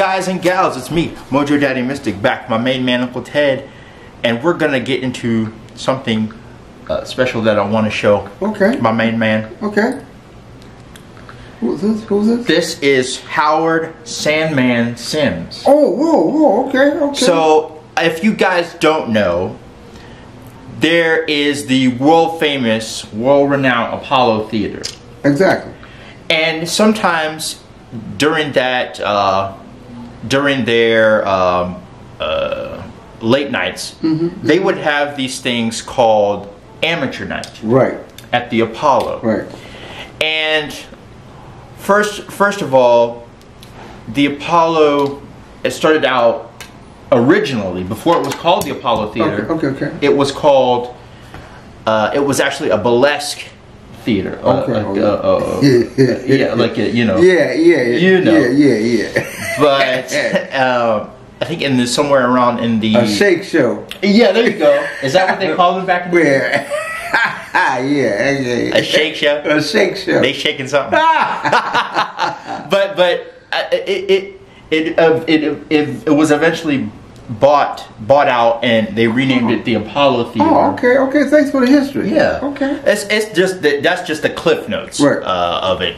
Guys and gals, it's me, Mojo Daddy Mystic, back my main man Uncle Ted, and we're gonna get into something uh, special that I want to show Okay. my main man. Okay. Who's this? Who's this? This is Howard Sandman Sims. Oh, whoa, whoa. Okay, okay. So, if you guys don't know, there is the world famous, world renowned Apollo Theater. exactly. And sometimes during that, uh, during their um, uh, late nights, they would have these things called amateur night Right. at the Apollo. Right. And first, first of all, the Apollo it started out originally before it was called the Apollo Theater. Okay. Okay. okay. It was called. Uh, it was actually a burlesque theater. Uh, Okay, like, okay. uh, uh, Yeah, yeah, like uh, you know. Yeah, yeah, yeah. You know. Yeah, yeah, yeah. But um, I think in the somewhere around in the A shake show. yeah, there you go. Is that what they called it back in the day? Where? yeah, yeah, yeah. A shake show. A shake show. They shaking something. but but uh, it it it, uh, it it it was eventually bought bought out and they renamed it the Apollo Theater. oh, okay, okay. Thanks for the history. Yeah. Okay. It's it's just that that's just the cliff notes Right. uh, of it.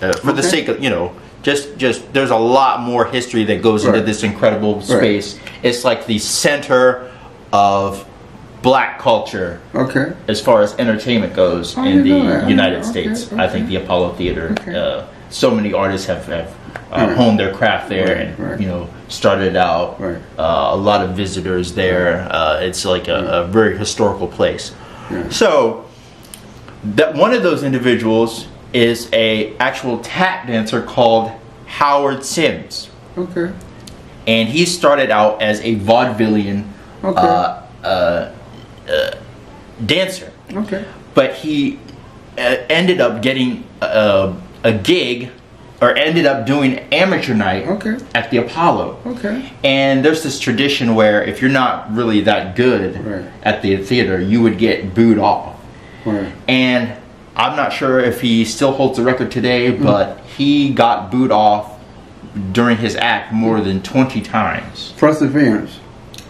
Uh, for the sake of you know, just just there's a lot more history that goes into this incredible space. It's like the center of black culture Okay. as far as entertainment goes I in didn't know that. the United Okay, States. okay. I think the Apollo Theater. Okay. Uh, so many artists have, have uh, Right. honed their craft there, Right, and right. you know started out. Right. Uh, a lot of visitors there. Uh, it's like a, a very historical place. Yeah. So that one of those individuals is a actual tap dancer called Howard Sims, Okay. and he started out as a vaudevillian Okay. uh, uh, uh, dancer Okay. but he uh, ended up getting a, a gig or ended up doing amateur night Okay. at the Apollo. Okay. And there's this tradition where if you're not really that good Right. at the theater, you would get booed off. Right. And I'm not sure if he still holds the record today, Mm. but he got booed off during his act more than 20 times. Perseverance.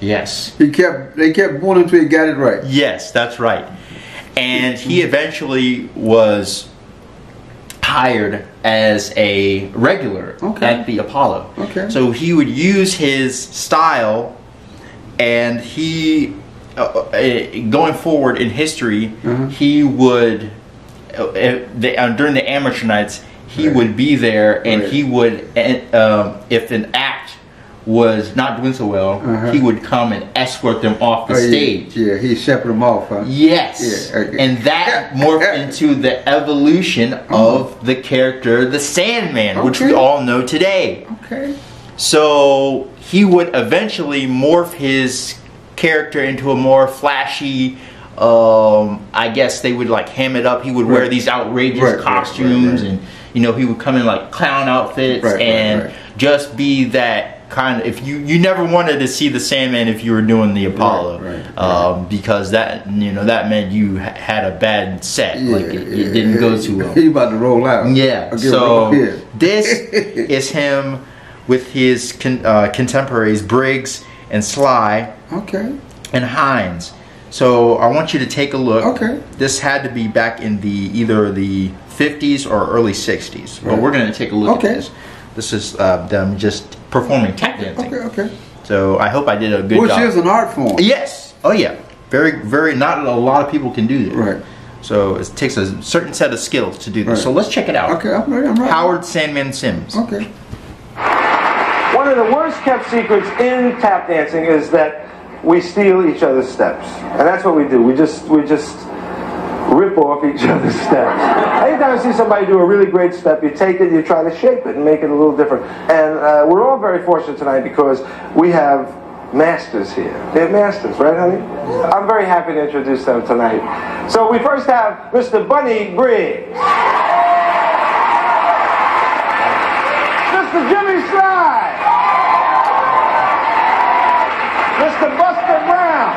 Yes. He kept. They kept going until he got it right. Yes, that's right. And he eventually was hired as a regular Okay. at the Apollo. Okay. So he would use his style and he uh, uh, going forward in history, Mhm. he would uh, uh, the, uh, during the amateur nights, he Right. would be there and Right. he would uh, um, if an act was not doing so well, Uh-huh. he would come and escort them off the Oh, yeah, stage. Yeah, he shepherded them off, huh? Yes. Yeah, okay. And that morphed into the evolution of the character the Sandman, which we all know today. Okay. So he would eventually morph his character into a more flashy um, I guess they would like ham it up. He would wear these outrageous Right, right, costumes right, right. and you know, he would come in like clown outfits Right, right, and right. just be that kind of if you you never wanted to see the Sandman if you were doing the Apollo right, right. um, because that you know that meant you had a bad set like it, it didn't go too well He about to roll out. yeah so yeah. this is him with his con- uh, contemporaries Briggs and Sly Okay. and Hines so I want you to take a look Okay. this had to be back in the either the 50s or early 60s but we're going to take a look Okay. at this this is uh, them just performing tap dancing Okay. Okay. so I hope I did a good Which job is an art form. Yes. Oh yeah. Very, very. Not a lot of people can do this. Right. So it takes a certain set of skills to do this. Right. So let's check it out. Okay. I'm ready. I'm ready. Howard Sandman Sims. Okay. One of the worst kept secrets in tap dancing is that we steal each other's steps, and that's what we do. We just we just rip off each other's steps. Anytime I see somebody do a really great step, you take it, you try to shape it and make it a little different. And uh, we're all very fortunate tonight because we have masters here. They're masters, right, honey? I'm very happy to introduce them tonight. So we first have Mr. Bunny Briggs. Mr. Jimmy Sly. Mr. Buster Brown.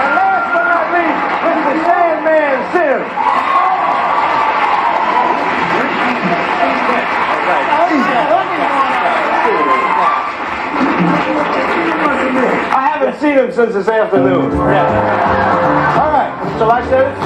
And last but not least, Mr. Sandman Sims. Since this afternoon. Yeah. All right. Shall I set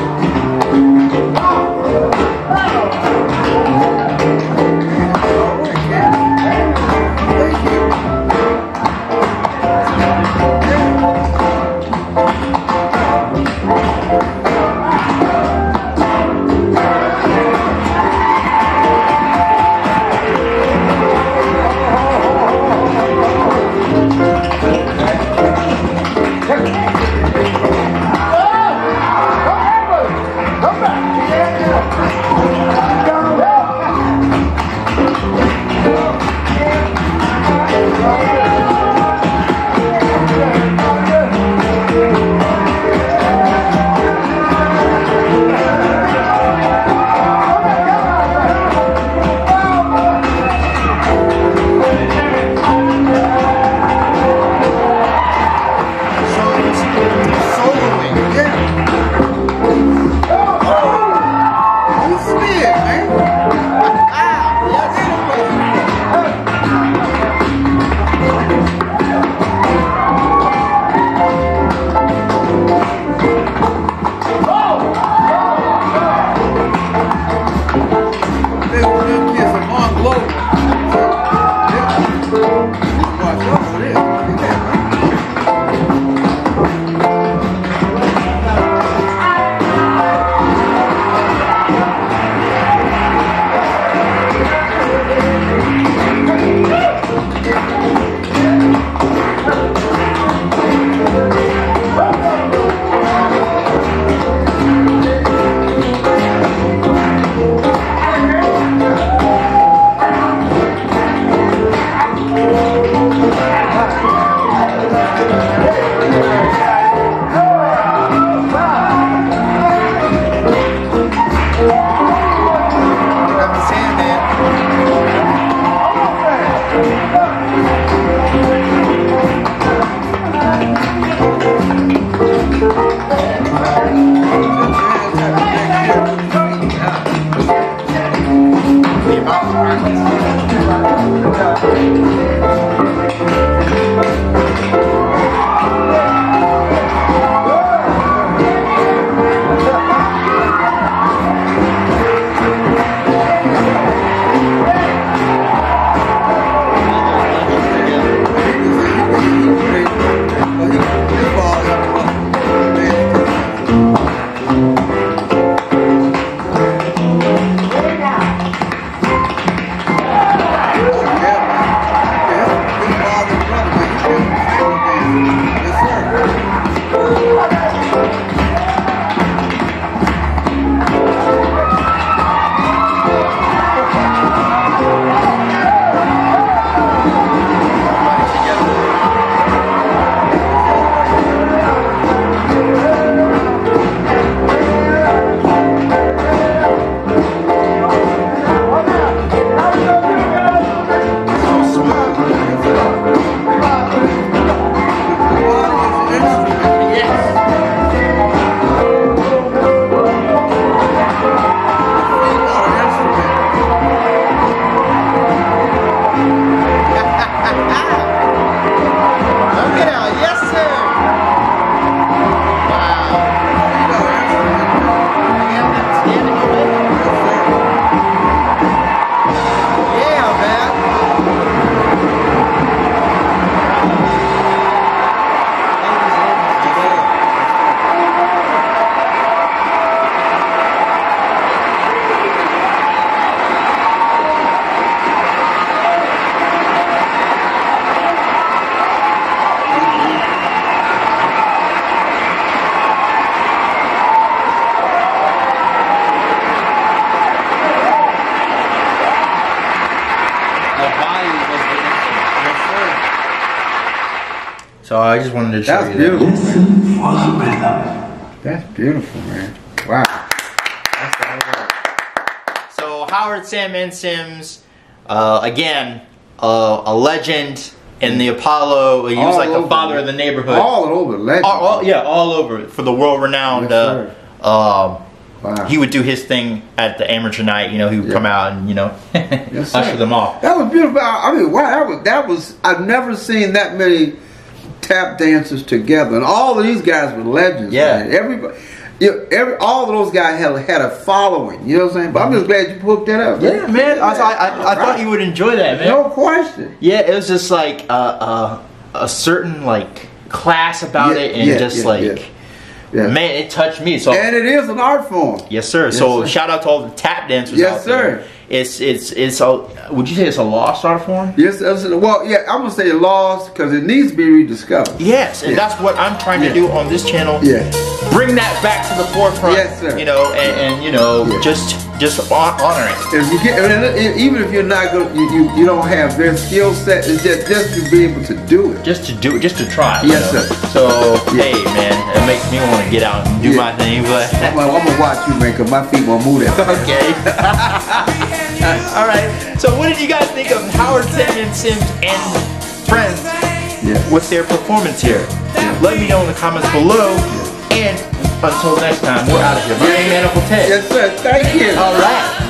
just wanted to show That's you beautiful. that. for the rhythm. That's beautiful, man. Wow. So Howard Sandman Sims, uh, again, uh, a legend in the Apollo. He was like the over. father of the neighborhood. All over legend. all, all- yeah, all over for the world-renowned. Yes, uh, um, Wow. he would do his thing at the amateur night. You know, he would come out and you know Yes, usher them off. That was beautiful. I I mean, wow, that was that was. I've never seen that many tap dancers together, and all of these guys were legends. Yeah. man. everybody. You every all of those guys had had a following. You know what I'm saying? But I'm just glad you hooked that up. Yeah, man. I, I, I, I thought you would enjoy that, man. No question. Yeah, it was just like uh, uh, a certain like class about Yeah, it, and yeah, just yeah, like Yeah. man, it touched me. So And it is an art form. yes, sir. so sir. shout out to all the tap dancers Yes, out there. sir. It's it's it's a. Would you say it's a lost art form? Yes, well, yeah, I'm gonna say lost because it needs to be rediscovered. Yes, and Yeah. that's what I'm trying to do on this channel. Yeah. Bring that back to the forefront. Yes, sir. You know, and, and you know, just just hon- honor it. If you get, even if you're not good, you, you, you don't have their skill set, it's just, just to be able to do it. Just to do, it, just to try. Yes, know? sir. So Yeah. hey, man, it makes me want to get out and do Yeah. my thing, but. I'm, gonna- I'm gonna watch you, man, because my feet won't move that. fast. Okay. All right. So, what did you guys think of Howard Sandman Sims and friends Yeah. with their performance here? Let me know in the comments below. And until next time, we're out of here. My name is Uncle Ted. Yes, sir. Thank you. All right.